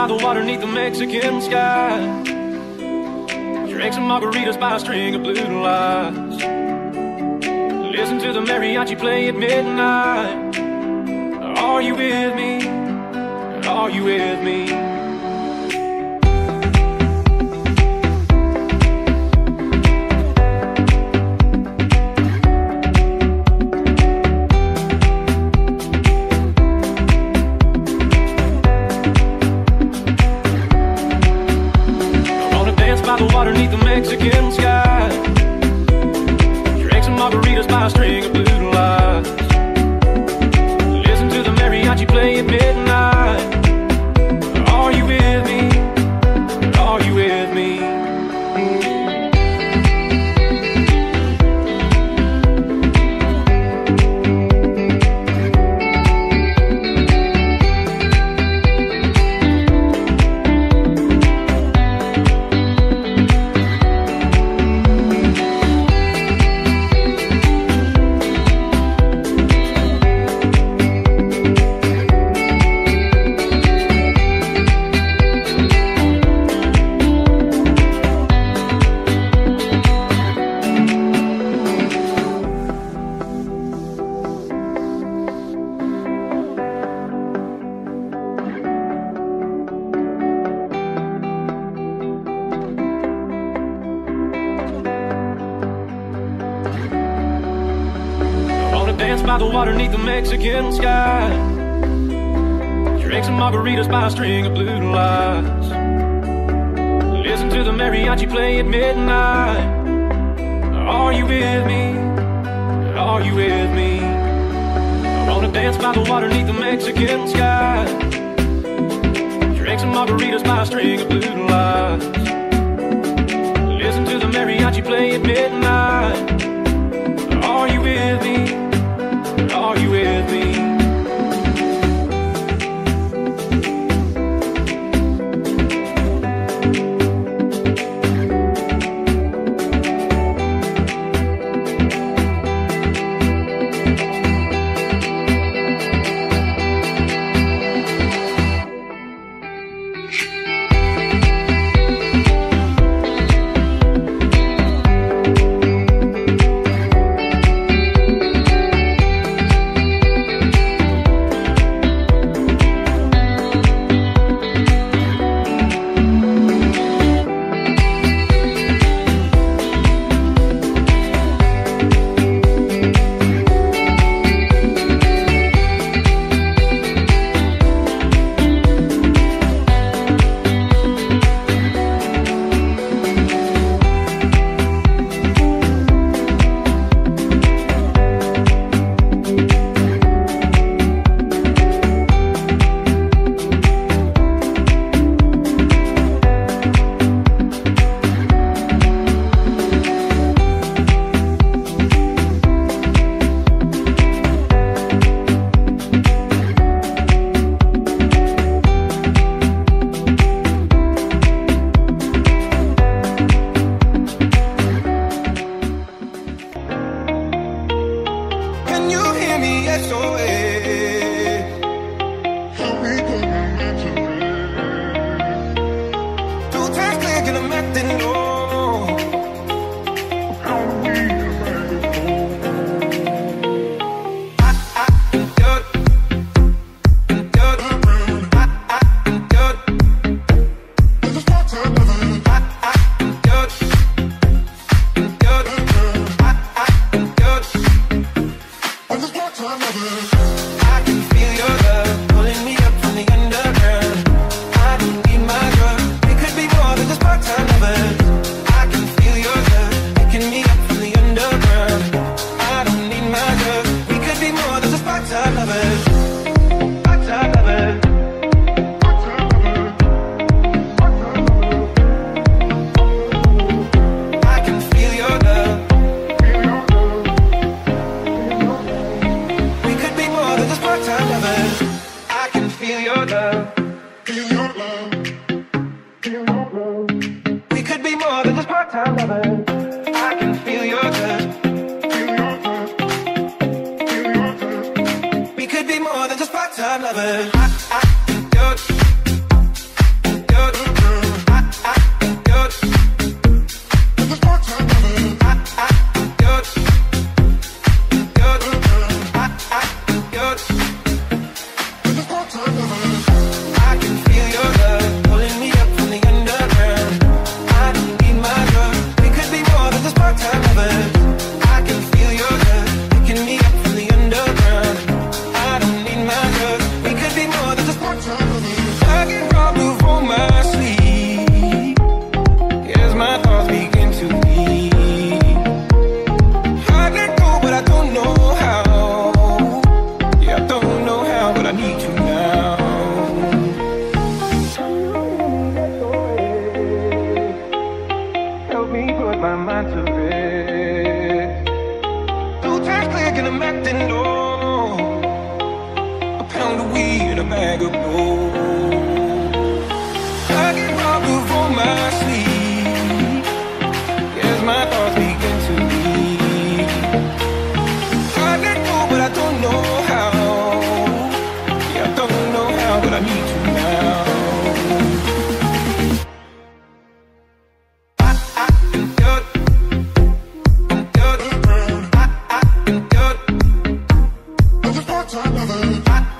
by the water neath the Mexican sky. Drink some margaritas by a string of blue lights. Listen to the mariachi play at midnight. Are you with me? Are you with me? Mexican sky. Drink some margaritas by a string of blue lights. Listen to the mariachi play at midnight. top of a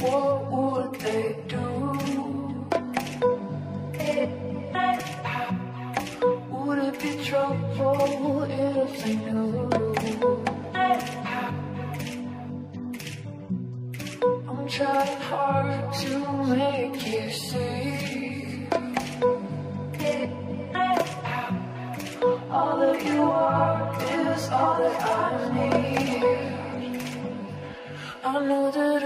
what would they do? Would it be trouble if they knew? I'm trying hard to make you see All that you are is all that I need I know that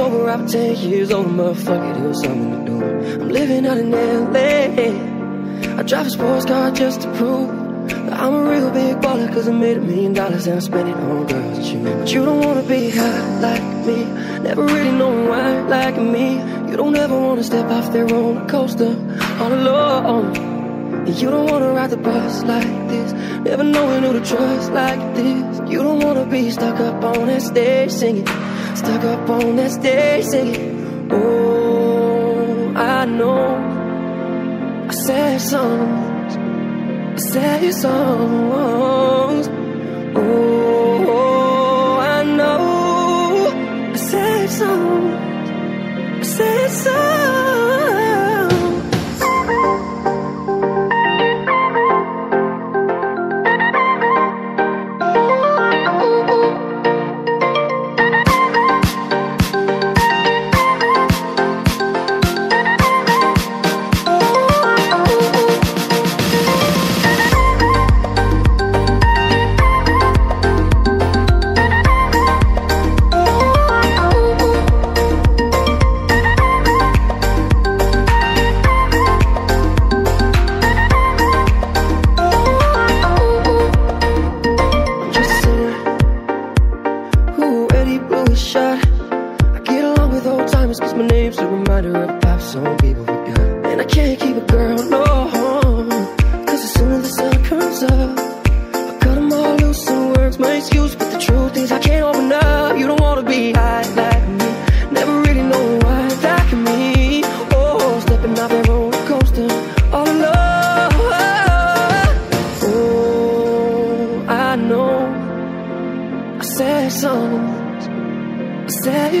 sober, I'm 10 years old, motherfucker, there was something to do. I'm living out in LA. I drive a sports car just to prove that I'm a real big baller, cause I made a million dollars and I spent it on girls and you. But you don't wanna be high like me, never really know why like me. You don't ever wanna step off that roller coaster all alone. You don't wanna ride the bus like this, never knowing who to trust like this. You don't wanna be stuck up on that stage singing, stuck up on that stage singing. Oh, I know I sad songs, I sad songs. Oh,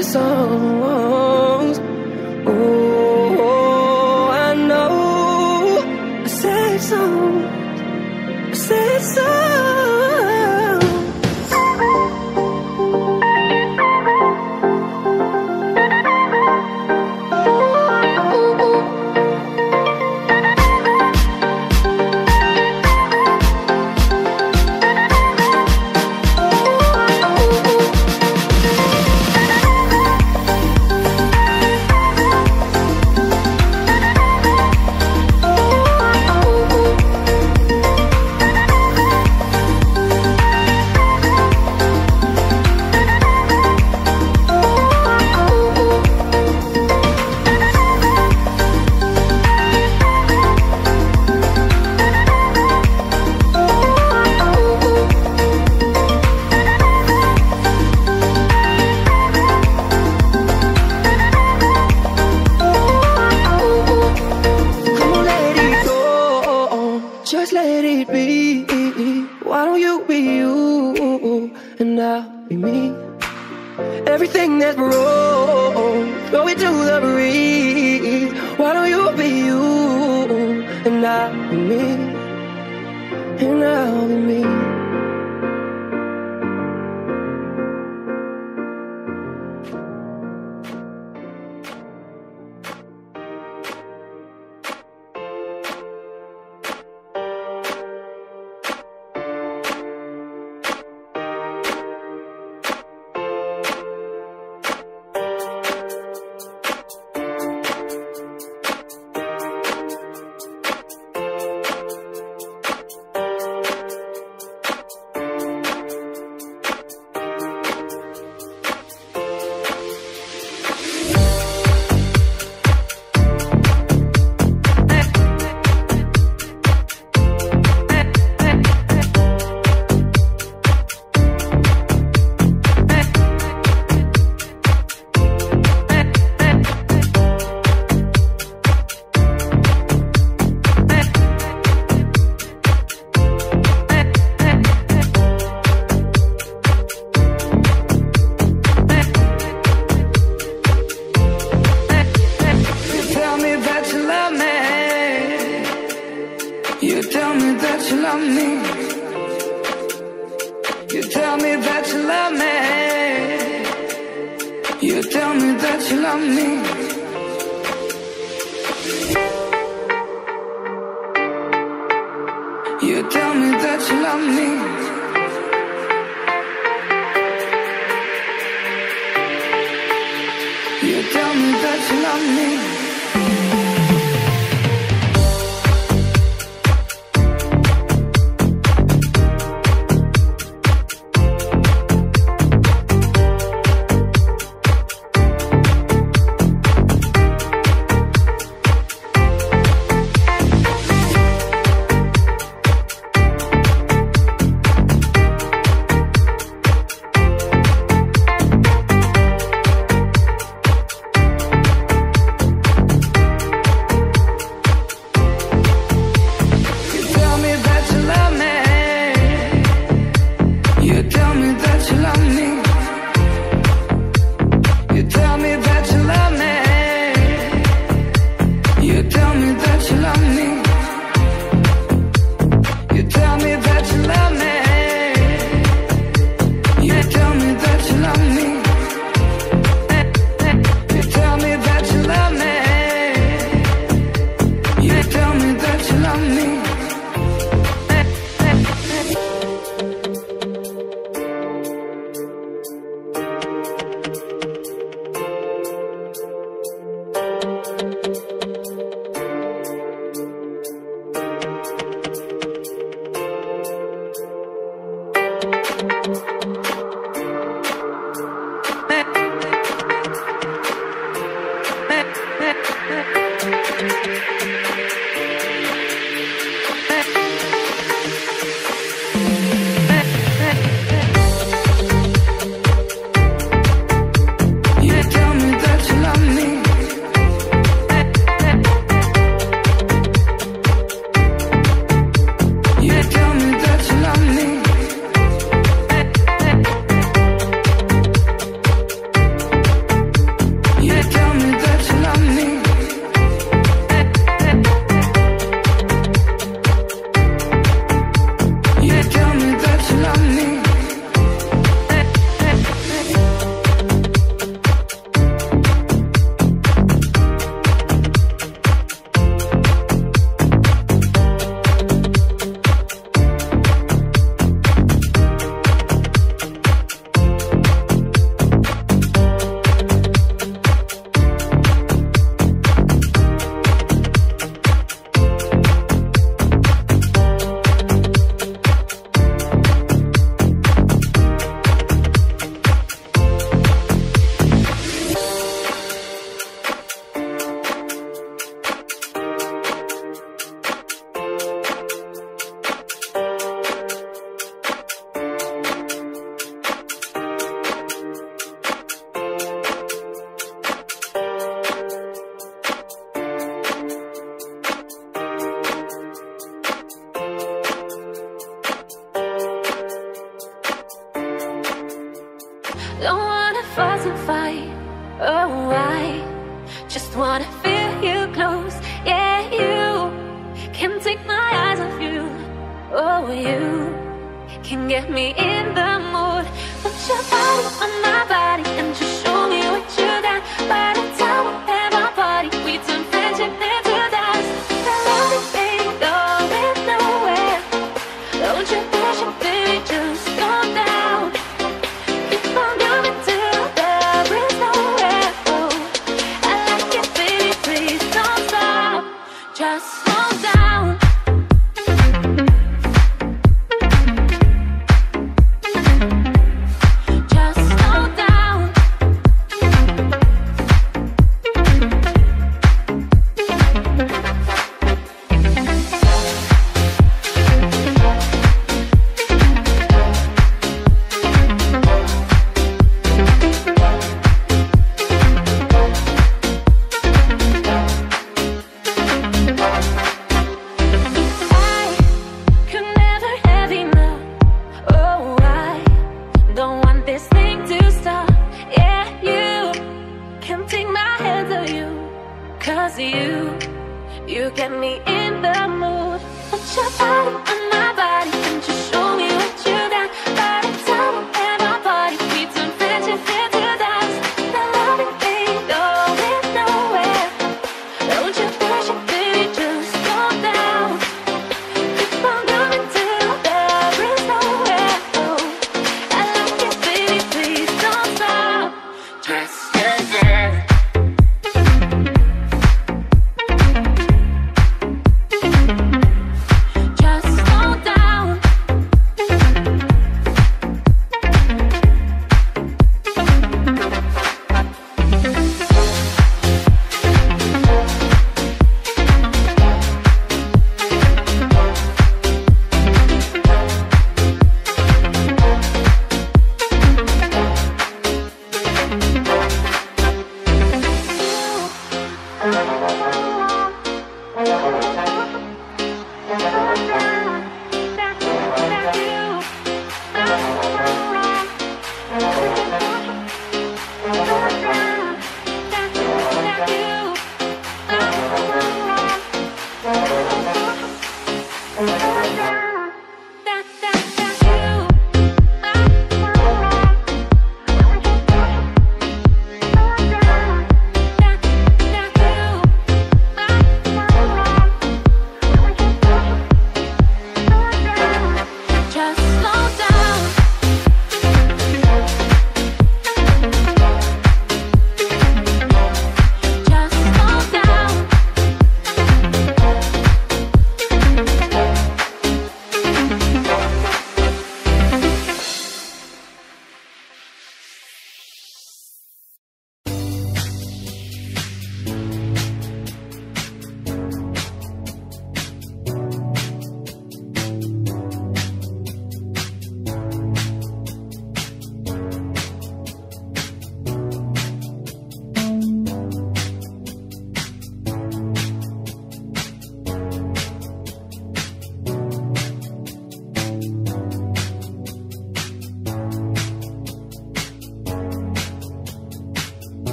I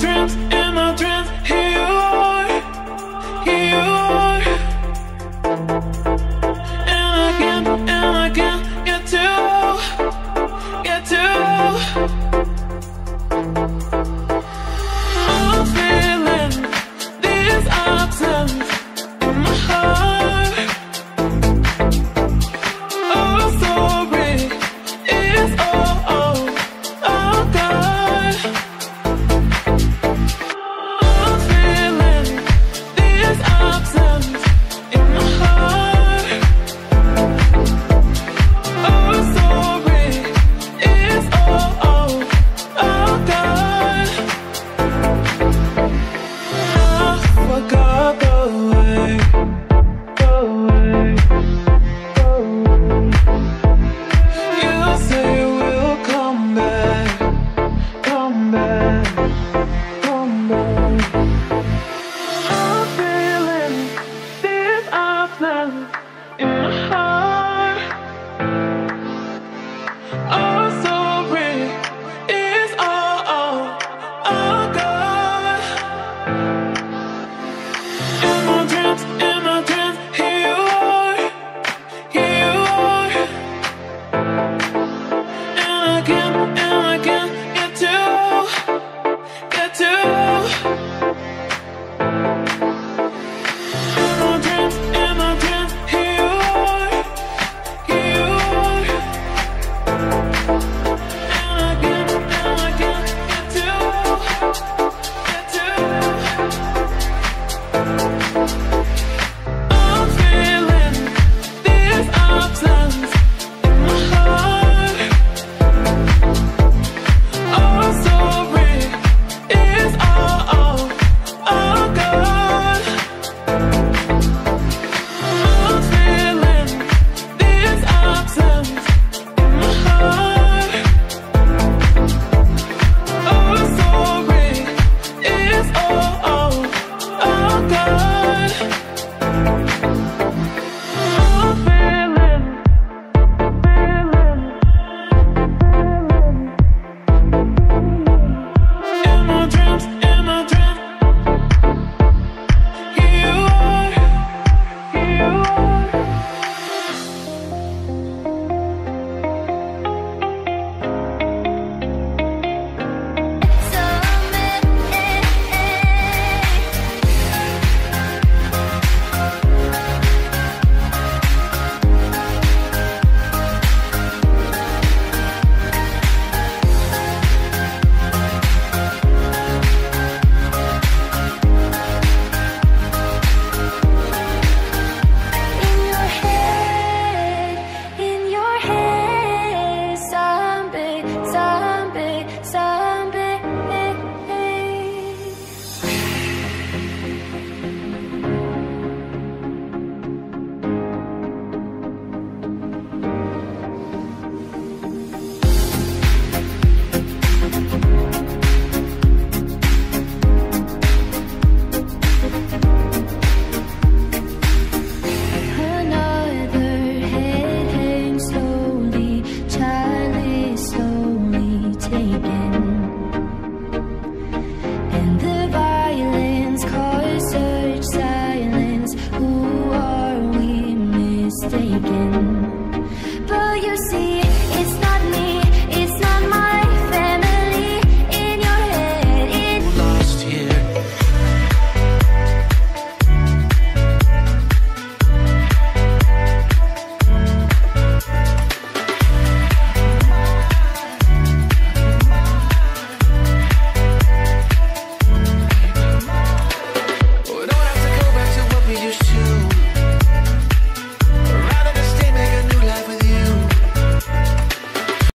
dreams love.